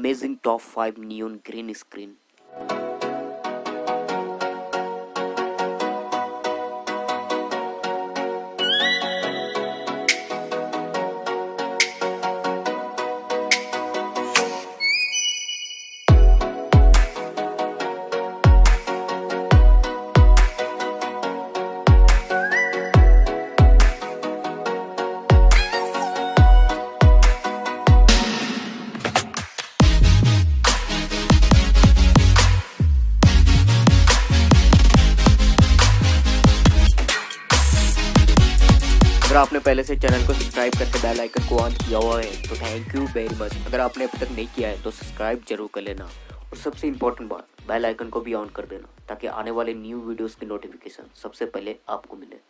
amazing top 5 neon green screen अगर आपने पहले से चैनल को सब्सक्राइब करके बेल आइकन को ऑन किया हुआ है तो थैंक यू वेरी मच अगर आपने अब तक नहीं किया है तो सब्सक्राइब ज़रूर कर लेना। और सबसे इम्पोर्टेंट बात, बेल आइकन को भी ऑन कर देना, ताकि आने वाले न्यू वीडियोस की नोटिफिकेशन सबसे पहले आपको मिले।